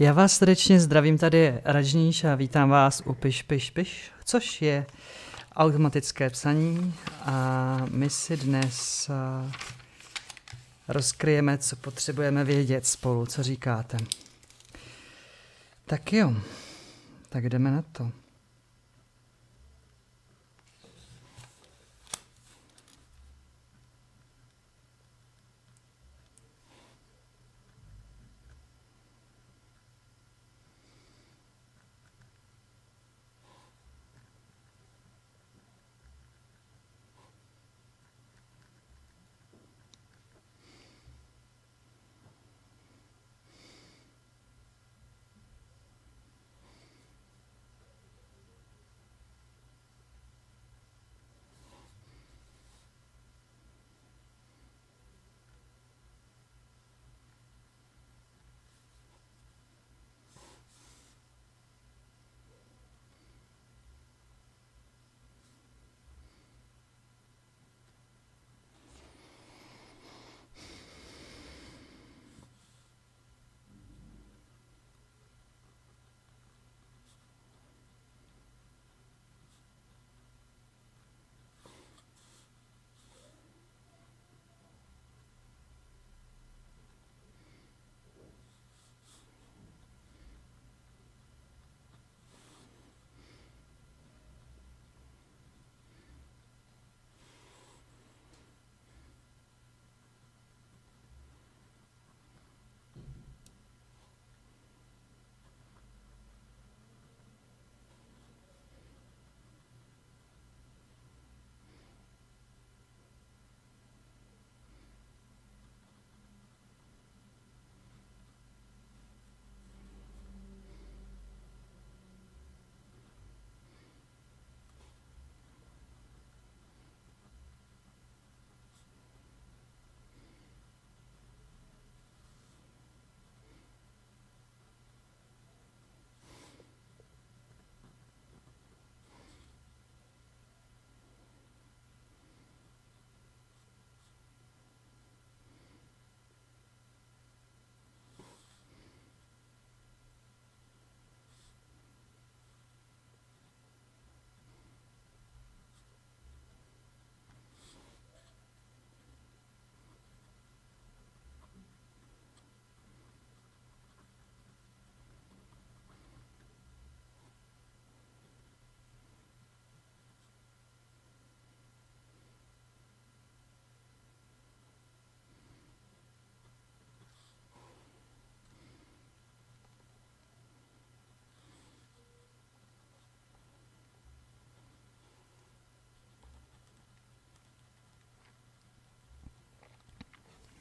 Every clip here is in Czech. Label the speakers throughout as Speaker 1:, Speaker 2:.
Speaker 1: Já vás srdečně zdravím, tady je Ražníš a vítám vás u Piš Piš Piš, což je automatické psaní a my si dnes rozkryjeme, co potřebujeme vědět spolu, co říkáte. Tak jo, tak jdeme na to.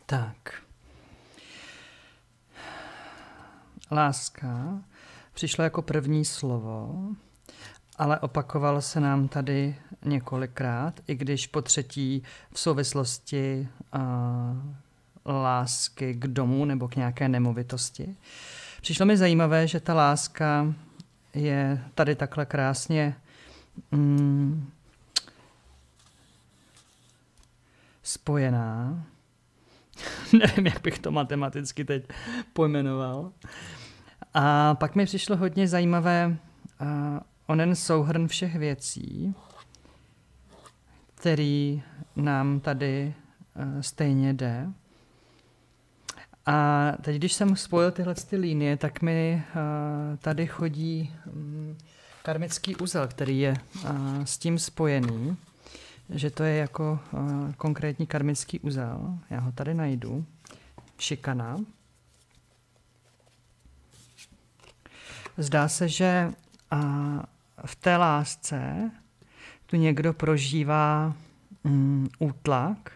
Speaker 1: Tak. Láska přišla jako první slovo, ale opakovalo se nám tady několikrát, i když po třetí v souvislosti uh, lásky k domu nebo k nějaké nemovitosti. Přišlo mi zajímavé, že ta láska je tady takhle krásně mm, spojená Nevím, jak bych to matematicky teď pojmenoval. A pak mi přišlo hodně zajímavé uh, onen souhrn všech věcí, který nám tady uh, stejně jde. A teď, když jsem spojil tyhle ty linie, tak mi uh, tady chodí um, karmický úzel, který je uh, s tím spojený že to je jako uh, konkrétní karmický úzel. Já ho tady najdu. Šikana. Zdá se, že uh, v té lásce tu někdo prožívá um, útlak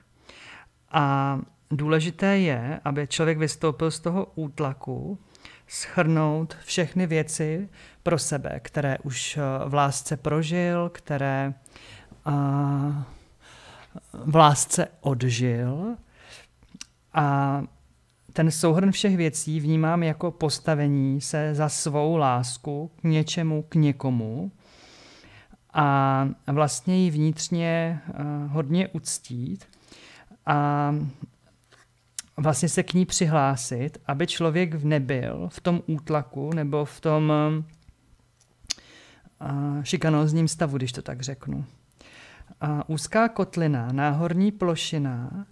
Speaker 1: a důležité je, aby člověk vystoupil z toho útlaku, schrnout všechny věci pro sebe, které už v lásce prožil, které v lásce odžil a ten souhrn všech věcí vnímám jako postavení se za svou lásku k něčemu, k někomu a vlastně ji vnitřně uh, hodně uctít a vlastně se k ní přihlásit, aby člověk nebyl v tom útlaku nebo v tom šikanózním stavu, když to tak řeknu. A úzká kotlina, náhorní plošina,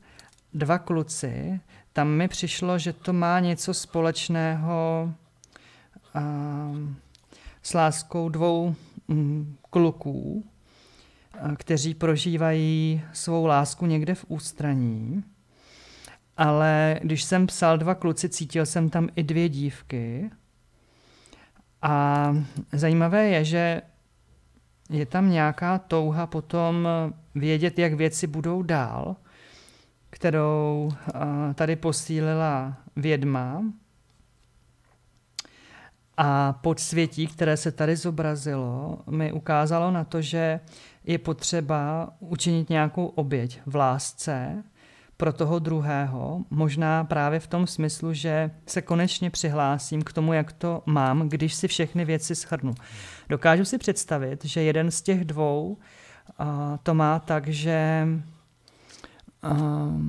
Speaker 1: dva kluci, tam mi přišlo, že to má něco společného a, s láskou dvou mm, kluků, a, kteří prožívají svou lásku někde v ústraní. Ale když jsem psal dva kluci, cítil jsem tam i dvě dívky. A zajímavé je, že je tam nějaká touha potom vědět, jak věci budou dál, kterou tady posílila vědma. A podsvětí, které se tady zobrazilo, mi ukázalo na to, že je potřeba učinit nějakou oběť v lásce, pro toho druhého, možná právě v tom smyslu, že se konečně přihlásím k tomu, jak to mám, když si všechny věci schrnu. Dokážu si představit, že jeden z těch dvou uh, to má tak, že uh,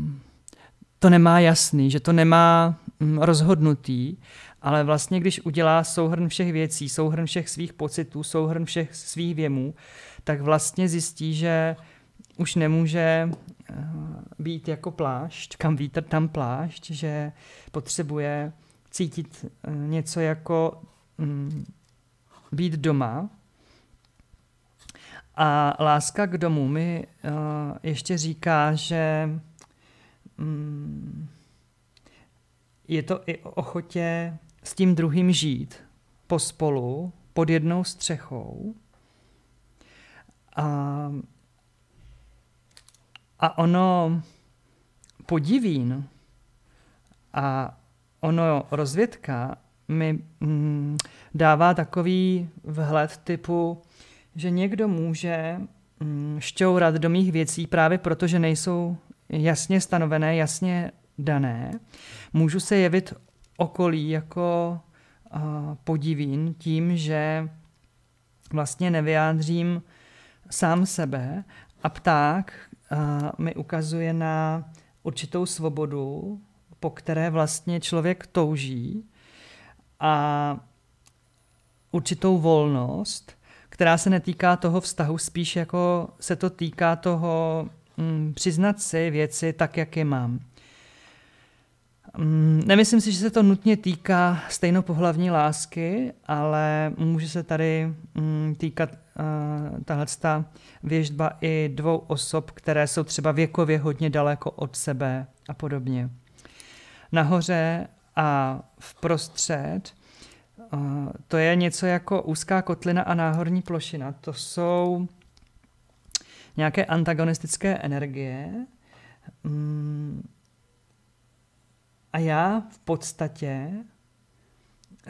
Speaker 1: to nemá jasný, že to nemá um, rozhodnutý, ale vlastně když udělá souhrn všech věcí, souhrn všech svých pocitů, souhrn všech svých věmů, tak vlastně zjistí, že už nemůže být jako plášť, kam vítr, tam plášť, že potřebuje cítit eh, něco jako mm, být doma. A láska k domu mi uh, ještě říká, že um, je to i o ochotě s tím druhým žít pospolu, pod jednou střechou. A a ono podivín a ono rozvědka mi mm, dává takový vhled typu, že někdo může mm, šťourat do mých věcí právě proto, že nejsou jasně stanovené, jasně dané. Můžu se jevit okolí jako uh, podivín tím, že vlastně nevyjádřím sám sebe a pták, mi ukazuje na určitou svobodu, po které vlastně člověk touží a určitou volnost, která se netýká toho vztahu, spíš jako se to týká toho mm, přiznat si věci tak, jak je mám. Mm, nemyslím si, že se to nutně týká stejnopohlavní lásky, ale může se tady mm, týkat uh, tahle věžba i dvou osob, které jsou třeba věkově hodně daleko od sebe a podobně. Nahoře a vprostřed uh, to je něco jako úzká kotlina a náhorní plošina. To jsou nějaké antagonistické energie. Um, a já v podstatě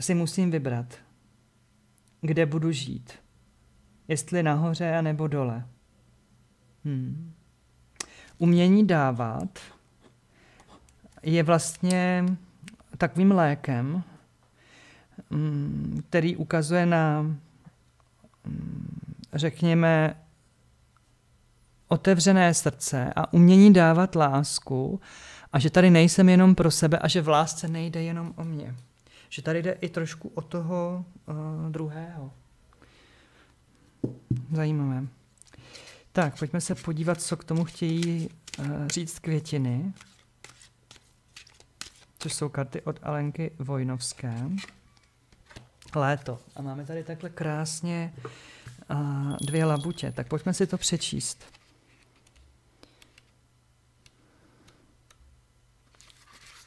Speaker 1: si musím vybrat, kde budu žít. Jestli nahoře a nebo dole. Hmm. Umění dávat je vlastně takovým lékem, hmm, který ukazuje na, hmm, řekněme, otevřené srdce a umění dávat lásku a že tady nejsem jenom pro sebe a že v lásce nejde jenom o mě. Že tady jde i trošku o toho uh, druhého. Zajímavé. Tak, pojďme se podívat, co k tomu chtějí uh, říct květiny. Což jsou karty od Alenky Vojnovské. Léto. A máme tady takhle krásně uh, dvě labutě. Tak pojďme si to přečíst.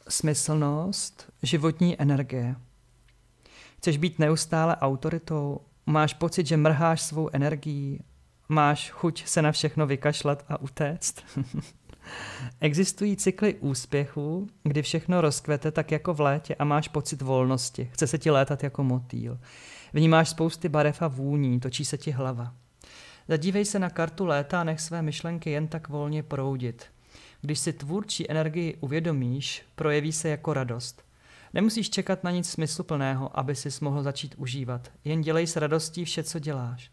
Speaker 1: smyslnost, životní energie. Chceš být neustále autoritou, máš pocit, že mrháš svou energií, máš chuť se na všechno vykašlat a utéct. Existují cykly úspěchu, kdy všechno rozkvete tak jako v létě a máš pocit volnosti. Chce se ti létat jako motýl. Vnímáš spousty barev a vůní, točí se ti hlava. Zadívej se na kartu léta a nech své myšlenky jen tak volně proudit. Když si tvůrčí energii uvědomíš, projeví se jako radost. Nemusíš čekat na nic smysluplného, aby si mohl začít užívat. Jen dělej s radostí vše, co děláš.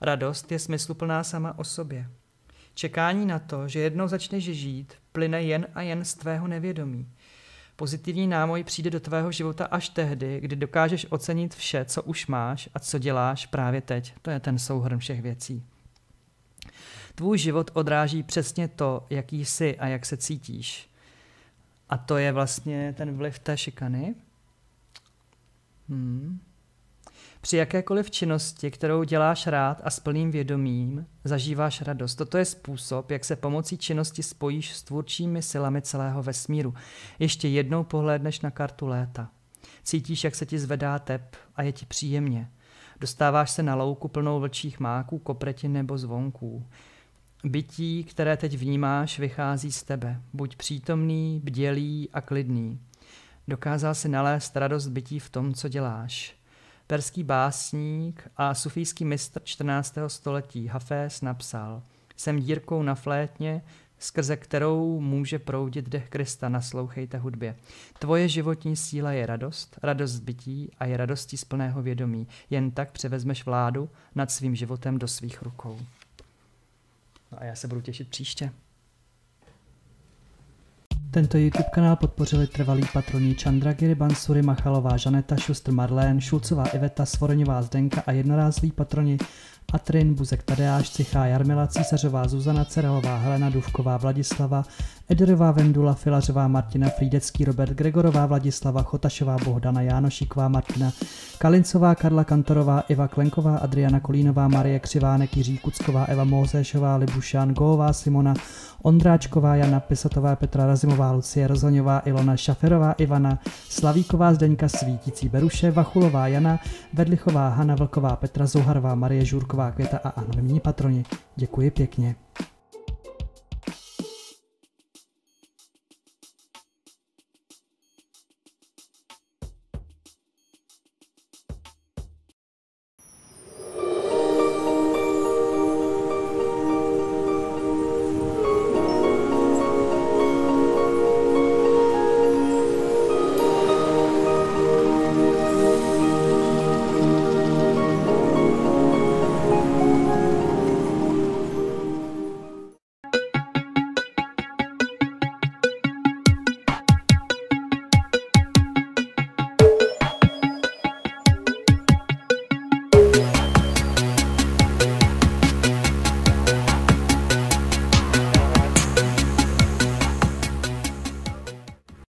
Speaker 1: Radost je smysluplná sama o sobě. Čekání na to, že jednou začneš žít, plyne jen a jen z tvého nevědomí. Pozitivní námoj přijde do tvého života až tehdy, kdy dokážeš ocenit vše, co už máš a co děláš právě teď. To je ten souhrn všech věcí. Tvůj život odráží přesně to, jaký jsi a jak se cítíš. A to je vlastně ten vliv té šikany. Hmm. Při jakékoliv činnosti, kterou děláš rád a s plným vědomím, zažíváš radost. Toto je způsob, jak se pomocí činnosti spojíš s tvůrčími silami celého vesmíru. Ještě jednou pohlédneš na kartu léta. Cítíš, jak se ti zvedá tep a je ti příjemně. Dostáváš se na louku plnou vlčích máků, kopretin nebo zvonků. Bytí, které teď vnímáš, vychází z tebe. Buď přítomný, bdělý a klidný. Dokázal si nalézt radost bytí v tom, co děláš. Perský básník a sufijský mistr 14. století Hafés napsal Jsem dírkou na flétně, skrze kterou může proudit dech Krista, naslouchejte hudbě. Tvoje životní síla je radost, radost bytí a je radostí z plného vědomí. Jen tak převezmeš vládu nad svým životem do svých rukou. No a já se budu těšit příště. Tento YouTube kanál podpořili trvalí patroni Chandragiri Bansuri, Machalová, Žaneta, Šustr Marlén, Šulcová Iveta, Svoreňová Zdenka a jednorázví patroni Atrin, Buzek Tadeáš, Cichá Jarmila, Císařová Zuzana Cerelová, Helena Duvková, Vladislava, Ederová Vendula, Filařová Martina, Frýdecký Robert, Gregorová Vladislava, Chotašová Bohdana, Jánošíková Martina, Kalincová Karla Kantorová, Iva Klenková, Adriana Kolínová, Marie Křivánek, Jiří Kucková, Eva Mozéšová, Libušan, Gová Simona, Ondráčková Jana, Pisatová Petra Razimová, Lucie Rozhoňová, Ilona Šaferová, Ivana, Slavíková Zdeňka, Svítící Beruše, Vachulová Jana, Vedlichová Hana Vlková, Petra Zoharová, Marie Žurková, Květa a anonymní patroni. Děkuji pěkně.